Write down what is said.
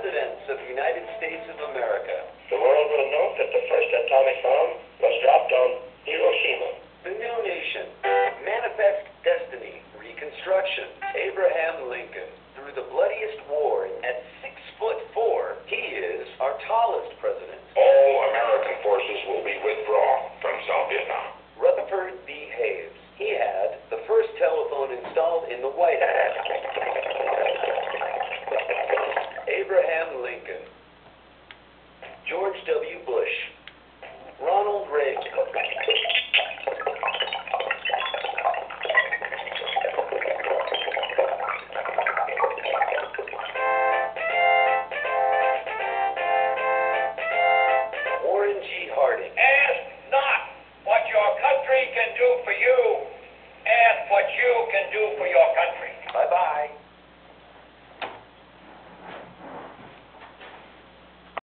presidents of the United States of America. The world will note that the first atomic bomb was dropped on Hiroshima. The new nation, manifest destiny, reconstruction, Abraham Lincoln. Through the bloodiest war, at six foot four, he is our tallest president. All American forces will be withdrawn from South Vietnam. Rutherford B. Hayes. He had the first telephone installed in the White House. Abraham Lincoln, George W. Bush, Ronald Reagan. Warren G. Harding. Ask not what your country can do for you. Ask what you